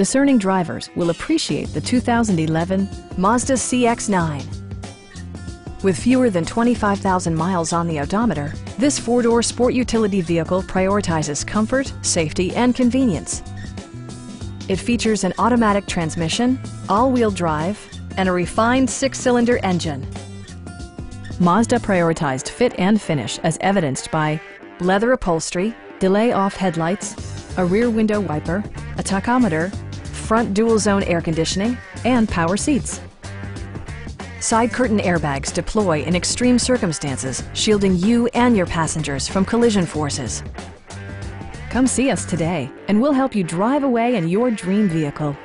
discerning drivers will appreciate the 2011 Mazda CX-9. With fewer than 25,000 miles on the odometer, this four-door sport utility vehicle prioritizes comfort, safety, and convenience. It features an automatic transmission, all-wheel drive, and a refined six-cylinder engine. Mazda prioritized fit and finish as evidenced by leather upholstery, delay-off headlights, a rear window wiper, a tachometer, front dual-zone air conditioning, and power seats. Side curtain airbags deploy in extreme circumstances, shielding you and your passengers from collision forces. Come see us today, and we'll help you drive away in your dream vehicle.